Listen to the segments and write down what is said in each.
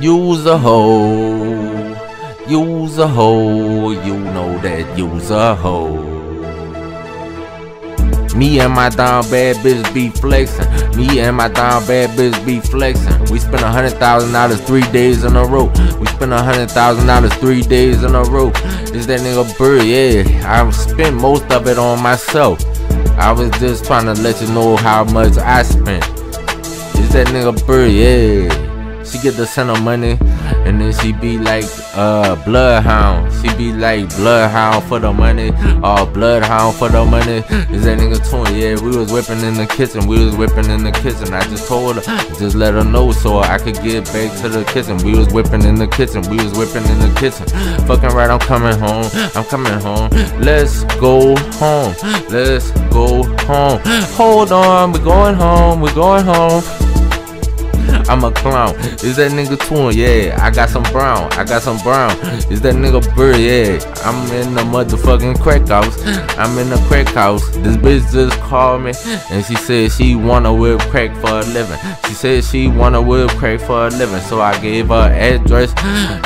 Use a hoe, use a hoe, you know that use a hoe. Me and my down bad bitch be flexing. Me and my down bad bitch be flexing. We spent a hundred thousand dollars three days in a row. We spent a hundred thousand dollars three days in a row. Is that nigga bird? Yeah, I spent most of it on myself. I was just trying to let you know how much I spent. Is that nigga bird? Yeah. She get the center money, and then she be like uh bloodhound. She be like bloodhound for the money, uh bloodhound for the money. Is that nigga twin? Yeah, we was whipping in the kitchen. We was whipping in the kitchen. I just told her, just let her know so I could get back to the kitchen. We was whipping in the kitchen. We was whipping in the kitchen. Fucking right, I'm coming home. I'm coming home. Let's go home. Let's go home. Hold on, we're going home. We're going home. I'm a clown. Is that nigga twin? Yeah, I got some brown. I got some brown. Is that nigga bird? Yeah, I'm in the motherfucking crack house. I'm in the crack house. This bitch just called me and she said she wanna whip crack for a living. She said she wanna whip crack for a living. So I gave her address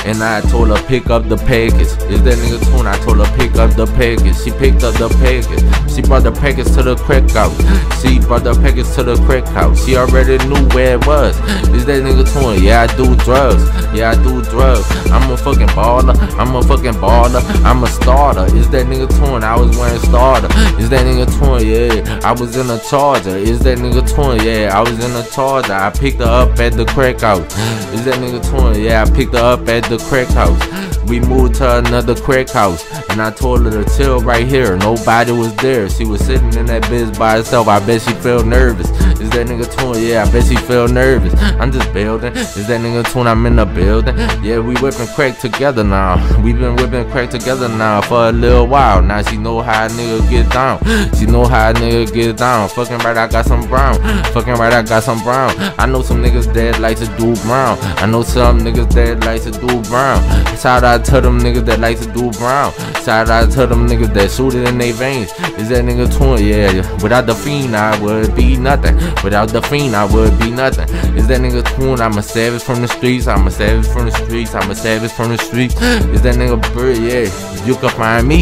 and I told her pick up the package. Is that nigga twin? I told her pick up the package. She picked up the package. She brought the package to the crack house. She brought the package to the crack house. She already knew where it was. Is that nigga twin? Yeah, I do drugs. Yeah, I do drugs. I'm a fucking baller. I'm a fucking baller. I'm a starter. Is that nigga torn? I was wearing starter. Is that nigga twin? Yeah, I was in a charger. Is that nigga torn? Yeah, I was in a charger. I picked her up at the crack house. Is that nigga torn? Yeah, I picked her up at the crack house. We moved to another crack house, and I told her to chill right here. Nobody was there. She was sitting in that bitch by herself. I bet she felt nervous. Is that nigga twin? Yeah, I bet she felt nervous. I'm just building. Is that nigga twin? I'm in the building. Yeah, we whipping crack together now. We been whipping crack together now for a little while. Now she know how a nigga get down. She know how a nigga get down. Fucking right, I got some brown. Fucking right, I got some brown. I know some niggas that like to do brown. I know some niggas that like to do brown. Shout out to them niggas that like to do brown. Shout out to them niggas that shoot it in their veins. Is that nigga twin? Yeah, without the fiend, I would be nothing. Without the fiend, I would be nothing. Is that nigga twin? I'm a savage from the streets. I'm a savage from the streets. I'm a savage from the streets. Is that nigga bird? Yeah, you can find me.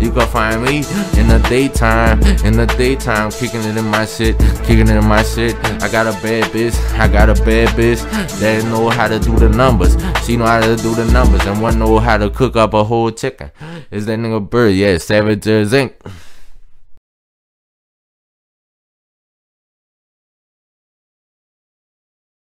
You can find me in the daytime. In the daytime, kicking it in my shit. Kicking it in my shit. I got a bad bitch. I got a bad bitch that know how to do the numbers. She know how to do the numbers. And one know how to cook up a whole chicken. Is that nigga bird? Yeah, Savages Inc.